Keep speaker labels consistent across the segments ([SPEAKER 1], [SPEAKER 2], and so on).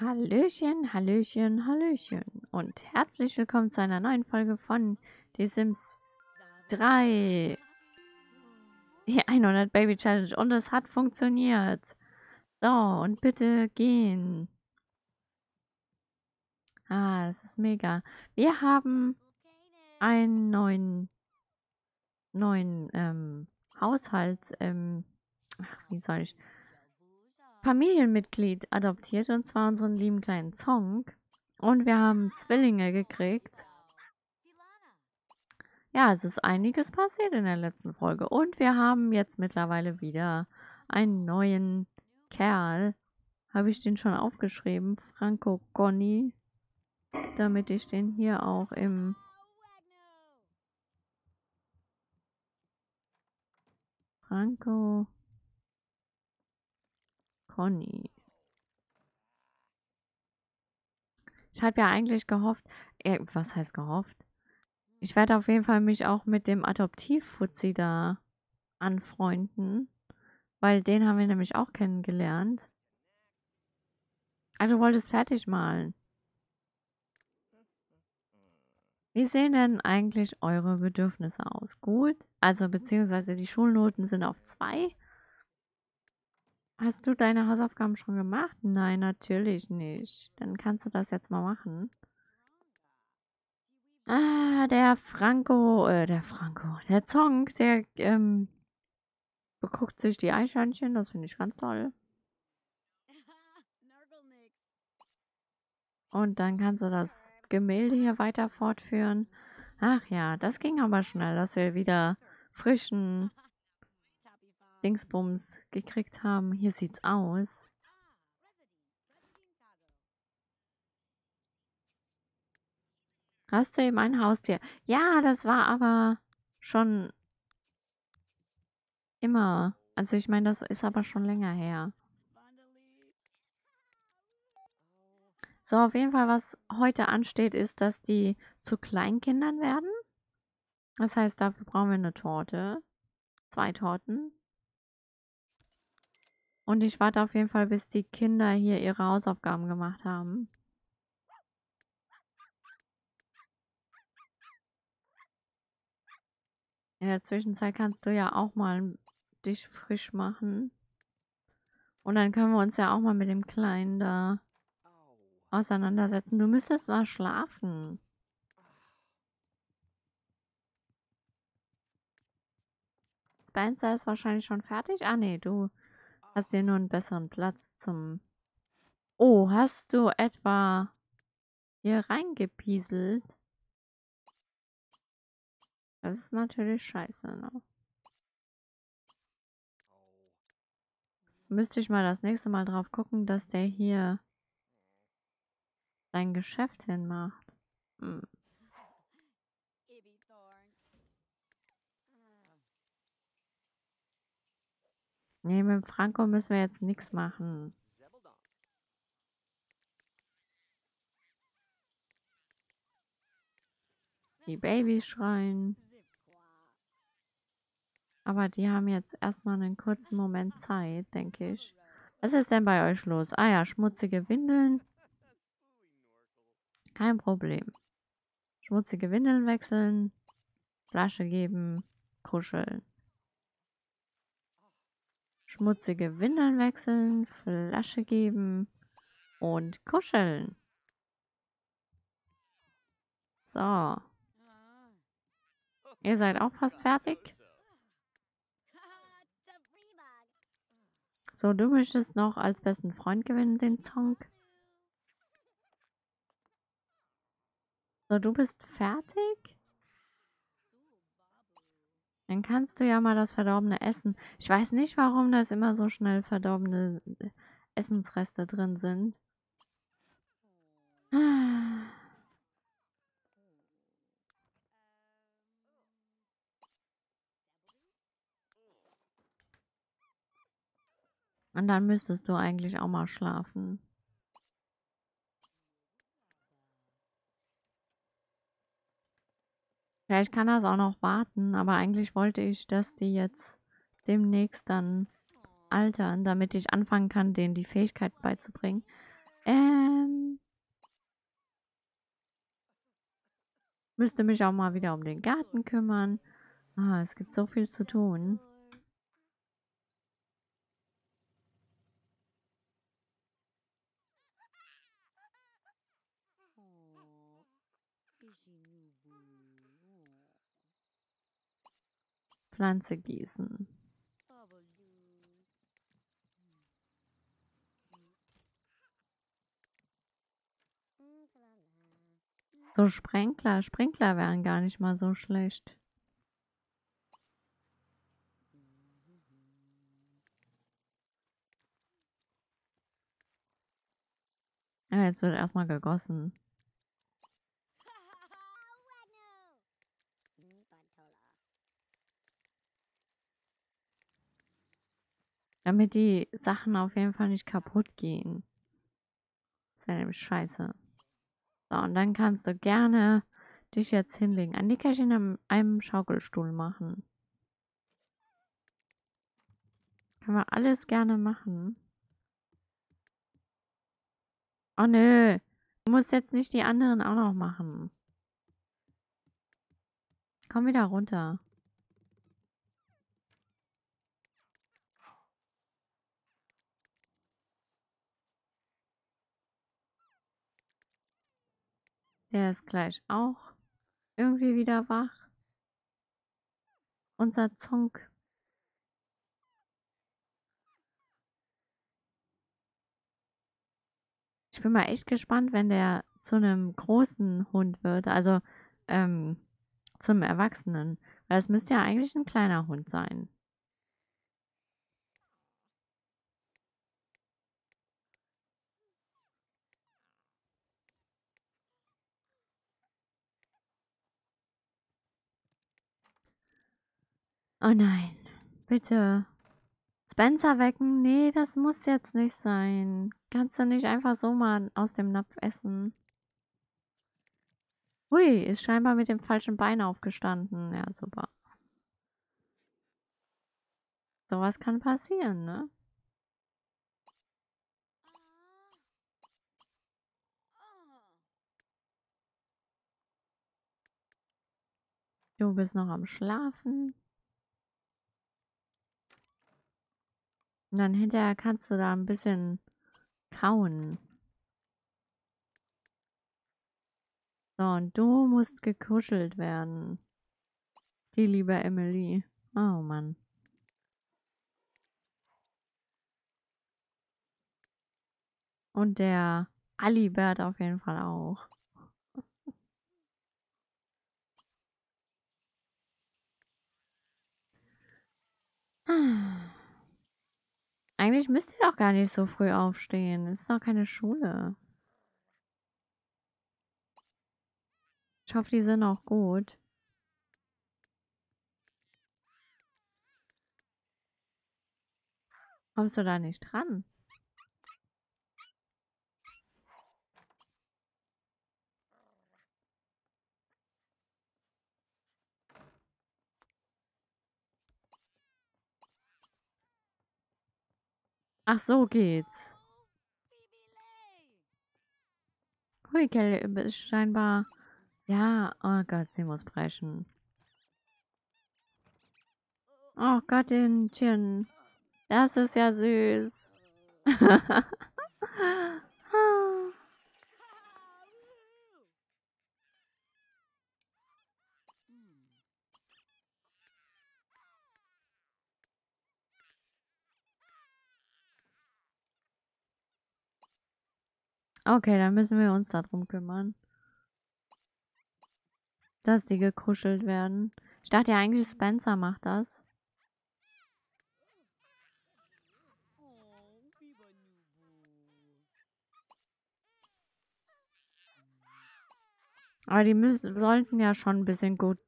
[SPEAKER 1] Hallöchen, Hallöchen, Hallöchen und herzlich willkommen zu einer neuen Folge von Die Sims 3. Die 100 Baby Challenge und es hat funktioniert. So, und bitte gehen. Ah, das ist mega. Wir haben einen neuen, neuen ähm, Haushalt, ähm, ach, wie soll ich, Familienmitglied adoptiert, und zwar unseren lieben kleinen Zong. Und wir haben Zwillinge gekriegt. Ja, es ist einiges passiert in der letzten Folge. Und wir haben jetzt mittlerweile wieder einen neuen Kerl. Habe ich den schon aufgeschrieben? Franco Gonni. Damit ich den hier auch im... Franco Conny. Ich habe ja eigentlich gehofft, äh, was heißt gehofft? Ich werde auf jeden Fall mich auch mit dem Adoptivfuzzi da anfreunden, weil den haben wir nämlich auch kennengelernt. Also du wolltest fertig malen. Wie sehen denn eigentlich eure Bedürfnisse aus? Gut, also beziehungsweise die Schulnoten sind auf zwei. Hast du deine Hausaufgaben schon gemacht? Nein, natürlich nicht. Dann kannst du das jetzt mal machen. Ah, der Franco, äh, der Franco, der Zong, der, ähm, beguckt sich die Eichhörnchen. Das finde ich ganz toll. Und dann kannst du das Gemälde hier weiter fortführen. Ach ja, das ging aber schnell, dass wir wieder frischen Dingsbums gekriegt haben. Hier sieht's aus. Hast du eben ein Haustier? Ja, das war aber schon immer. Also ich meine, das ist aber schon länger her. So, auf jeden Fall, was heute ansteht, ist, dass die zu Kleinkindern werden. Das heißt, dafür brauchen wir eine Torte. Zwei Torten. Und ich warte auf jeden Fall, bis die Kinder hier ihre Hausaufgaben gemacht haben. In der Zwischenzeit kannst du ja auch mal dich frisch machen. Und dann können wir uns ja auch mal mit dem Kleinen da auseinandersetzen. Du müsstest mal schlafen. Spencer ist wahrscheinlich schon fertig. Ah, nee, du Hast dir nur einen besseren Platz zum... Oh, hast du etwa hier reingepieselt? Das ist natürlich scheiße, ne? Müsste ich mal das nächste Mal drauf gucken, dass der hier sein Geschäft hinmacht. Hm. Nee, mit Franco müssen wir jetzt nichts machen. Die Babys schreien. Aber die haben jetzt erstmal einen kurzen Moment Zeit, denke ich. Was ist denn bei euch los? Ah ja, schmutzige Windeln. Kein Problem. Schmutzige Windeln wechseln. Flasche geben. Kuscheln. Schmutzige Windeln wechseln, Flasche geben und kuscheln. So. Ihr seid auch fast fertig? So, du möchtest noch als besten Freund gewinnen, den Song. So, du bist fertig? Dann kannst du ja mal das Verdorbene essen. Ich weiß nicht, warum das immer so schnell verdorbene Essensreste drin sind. Und dann müsstest du eigentlich auch mal schlafen. Vielleicht kann das auch noch warten, aber eigentlich wollte ich, dass die jetzt demnächst dann altern, damit ich anfangen kann, denen die Fähigkeit beizubringen. Ähm. Müsste mich auch mal wieder um den Garten kümmern. Ah, es gibt so viel zu tun. Pflanze gießen. So Sprenkler, Sprinkler wären gar nicht mal so schlecht. Ja, jetzt wird erstmal gegossen. Damit die Sachen auf jeden Fall nicht kaputt gehen. Das wäre nämlich scheiße. So, und dann kannst du gerne dich jetzt hinlegen. An die kann in einem, Schaukelstuhl machen. Können wir alles gerne machen. Oh nö. Du musst jetzt nicht die anderen auch noch machen. Komm wieder runter. Der ist gleich auch irgendwie wieder wach. Unser Zonk. Ich bin mal echt gespannt, wenn der zu einem großen Hund wird. Also ähm, zum Erwachsenen. Weil das müsste ja eigentlich ein kleiner Hund sein. Oh nein, bitte. Spencer wecken? Nee, das muss jetzt nicht sein. Kannst du nicht einfach so mal aus dem Napf essen? Hui, ist scheinbar mit dem falschen Bein aufgestanden. Ja, super. Sowas kann passieren, ne? Du bist noch am Schlafen. Und dann hinterher kannst du da ein bisschen kauen. So, und du musst gekuschelt werden. Die liebe Emily. Oh Mann. Und der Alibert auf jeden Fall auch. ah. Eigentlich müsst ihr doch gar nicht so früh aufstehen. Es ist doch keine Schule. Ich hoffe, die sind auch gut. Kommst du da nicht dran? Ach so geht's. Hui, Kelly ist scheinbar... Ja, oh Gott, sie muss brechen. Oh Gottchen, das ist ja süß. Okay, dann müssen wir uns darum kümmern. Dass die gekuschelt werden. Ich dachte ja eigentlich, Spencer macht das. Aber die müssen, sollten ja schon ein bisschen gut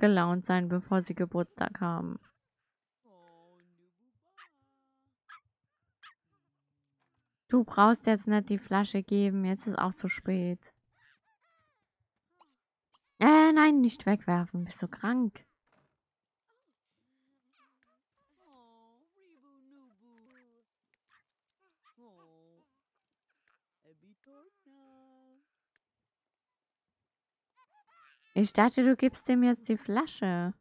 [SPEAKER 1] gelaunt sein, bevor sie Geburtstag haben. Du brauchst jetzt nicht die Flasche geben, jetzt ist auch zu spät. Äh, nein, nicht wegwerfen, bist du krank? Ich dachte, du gibst ihm jetzt die Flasche.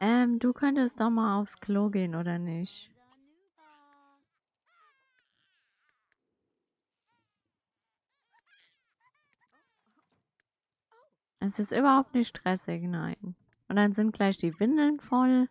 [SPEAKER 1] Ähm, du könntest doch mal aufs Klo gehen, oder nicht? Es ist überhaupt nicht stressig, nein. Und dann sind gleich die Windeln voll.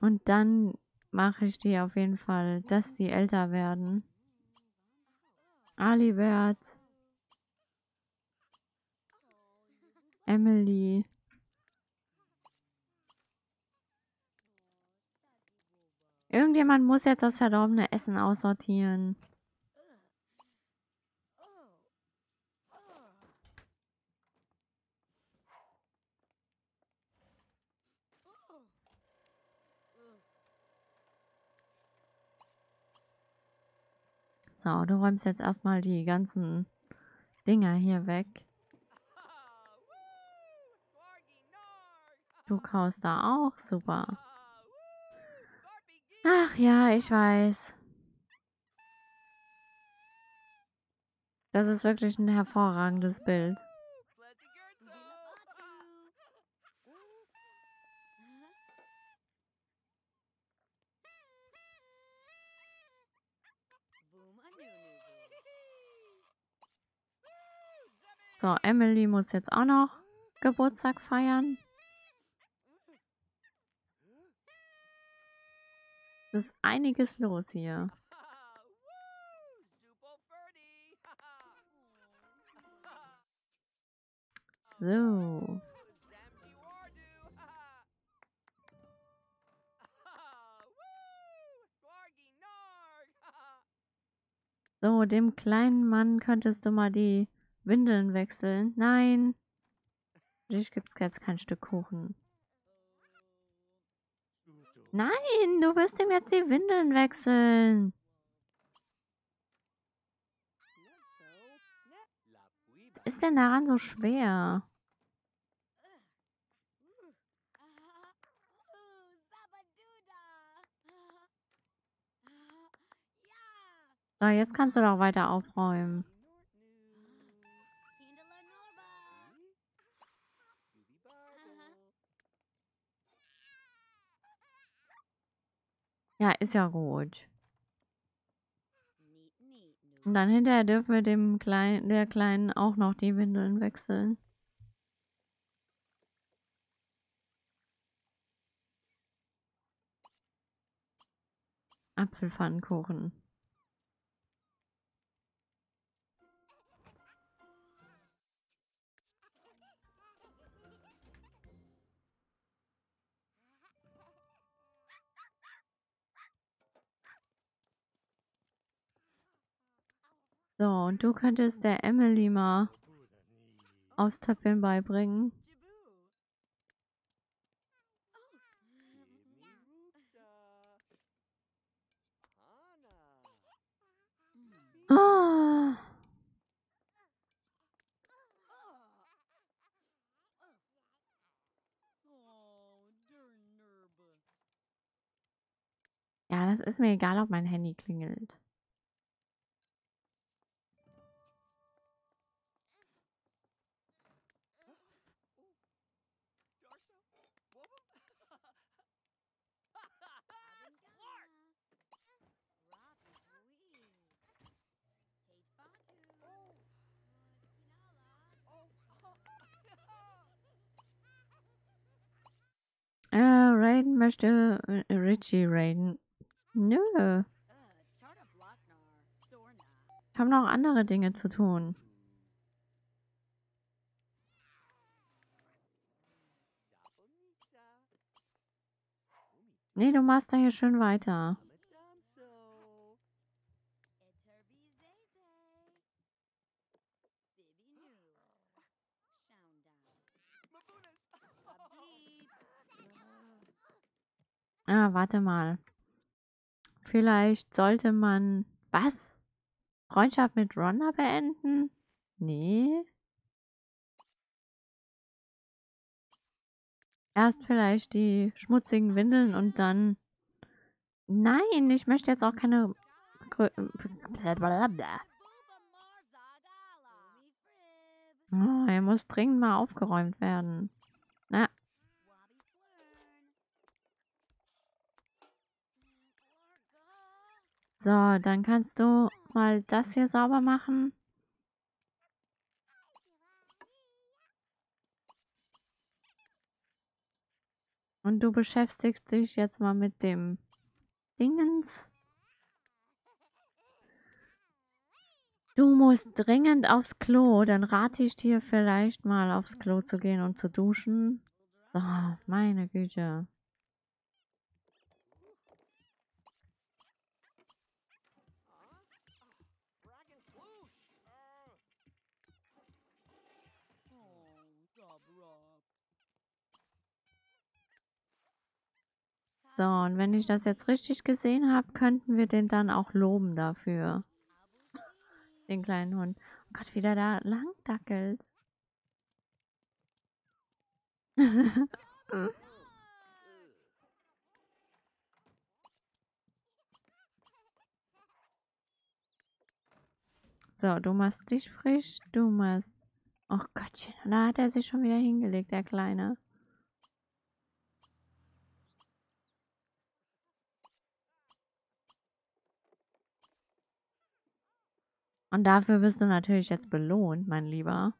[SPEAKER 1] Und dann mache ich die auf jeden Fall, dass die älter werden. Alibert. Emily. Irgendjemand muss jetzt das verdorbene Essen aussortieren. So, du räumst jetzt erstmal die ganzen Dinger hier weg. Du kaust da auch, super. Ach ja, ich weiß. Das ist wirklich ein hervorragendes Bild. So, Emily muss jetzt auch noch Geburtstag feiern. Es ist einiges los hier. So. So, dem kleinen Mann könntest du mal die Windeln wechseln. Nein. Für dich gibt es jetzt kein Stück Kuchen. Nein, du wirst ihm jetzt die Windeln wechseln. Was ist denn daran so schwer? So, jetzt kannst du doch weiter aufräumen. Ja, ist ja gut. Und dann hinterher dürfen wir dem Kleinen, der Kleinen auch noch die Windeln wechseln. Apfelpfannkuchen. So, und du könntest der Emily mal Austöpfeln beibringen. Oh. Ja, das ist mir egal, ob mein Handy klingelt. Raiden möchte äh, Richie raiden. Nö. Ich habe noch andere Dinge zu tun. Nee, du machst da hier schön weiter. Ah, warte mal. Vielleicht sollte man... Was? Freundschaft mit Rhonda beenden? Nee. Erst vielleicht die schmutzigen Windeln und dann... Nein, ich möchte jetzt auch keine... Oh, er muss dringend mal aufgeräumt werden. Na. So, dann kannst du mal das hier sauber machen. Und du beschäftigst dich jetzt mal mit dem Dingens. Du musst dringend aufs Klo, dann rate ich dir vielleicht mal aufs Klo zu gehen und zu duschen. So, meine Güte. So, und wenn ich das jetzt richtig gesehen habe, könnten wir den dann auch loben dafür. Den kleinen Hund. Oh Gott, wie der da lang dackelt. so, du machst dich frisch, du machst... Oh Gottchen, da hat er sich schon wieder hingelegt, der Kleine. Und dafür wirst du natürlich jetzt belohnt, mein Lieber.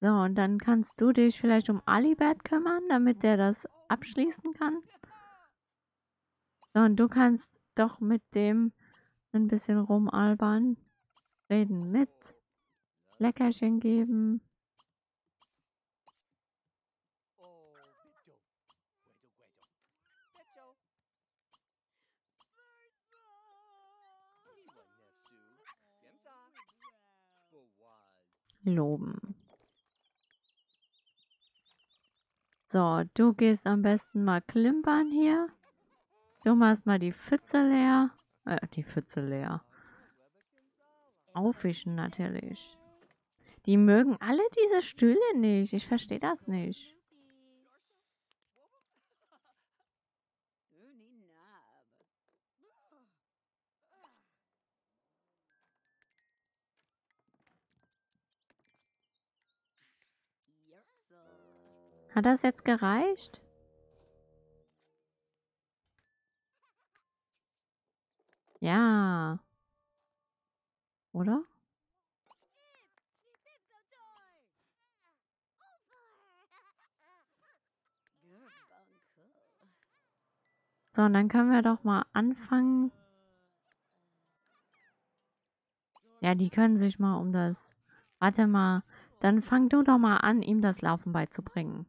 [SPEAKER 1] So, und dann kannst du dich vielleicht um Alibert kümmern, damit der das abschließen kann. So, und du kannst doch mit dem ein bisschen rumalbern reden mit, Leckerchen geben. Loben. So, du gehst am besten mal klimpern hier. Du machst mal die Pfütze leer. Äh, die Pfütze leer. Aufwischen natürlich. Die mögen alle diese Stühle nicht. Ich verstehe das nicht. Hat das jetzt gereicht? Ja. Oder? So, und dann können wir doch mal anfangen. Ja, die können sich mal um das... Warte mal. Dann fang du doch mal an, ihm das Laufen beizubringen.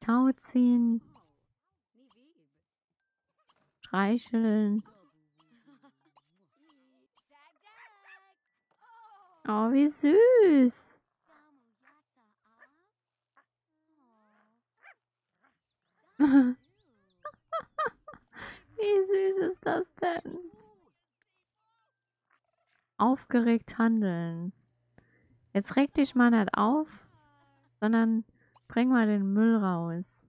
[SPEAKER 1] Tau ziehen. Streicheln. Oh, wie süß. wie süß ist das denn? Aufgeregt handeln. Jetzt reg dich mal nicht auf, sondern Bring mal den Müll raus.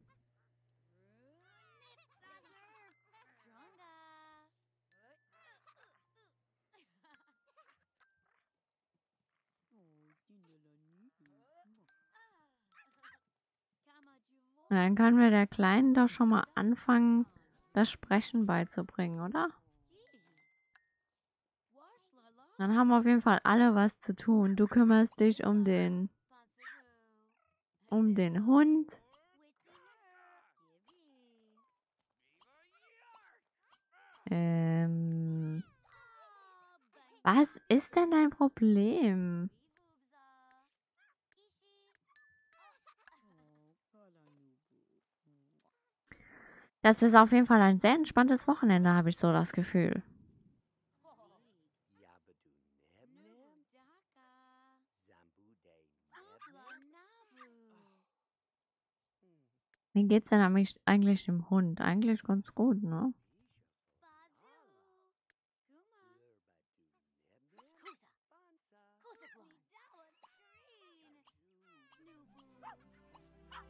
[SPEAKER 1] Und dann können wir der Kleinen doch schon mal anfangen, das Sprechen beizubringen, oder? Dann haben auf jeden Fall alle was zu tun. Du kümmerst dich um den um den Hund. Ähm, was ist denn dein Problem? Das ist auf jeden Fall ein sehr entspanntes Wochenende, habe ich so das Gefühl. Wie geht's denn eigentlich dem Hund? Eigentlich ganz gut, ne?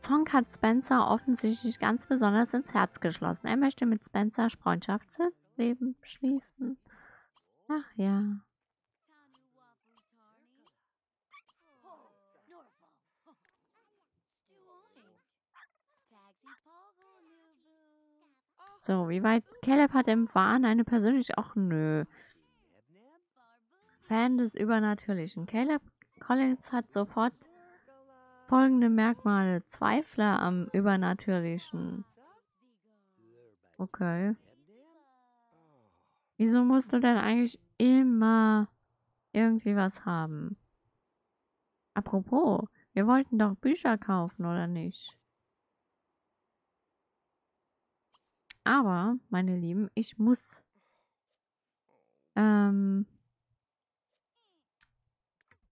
[SPEAKER 1] Tonk hat Spencer offensichtlich ganz besonders ins Herz geschlossen. Er möchte mit Spencer Freundschaftsleben schließen. Ach ja. So, wie weit Caleb hat im Wahn eine persönliche... Ach nö. Fan des Übernatürlichen. Caleb Collins hat sofort folgende Merkmale. Zweifler am Übernatürlichen. Okay. Wieso musst du denn eigentlich immer irgendwie was haben? Apropos, wir wollten doch Bücher kaufen, oder nicht? Aber, meine Lieben, ich muss ähm,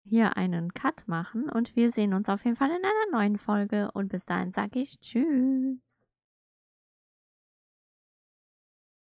[SPEAKER 1] hier einen Cut machen und wir sehen uns auf jeden Fall in einer neuen Folge und bis dahin sage ich Tschüss.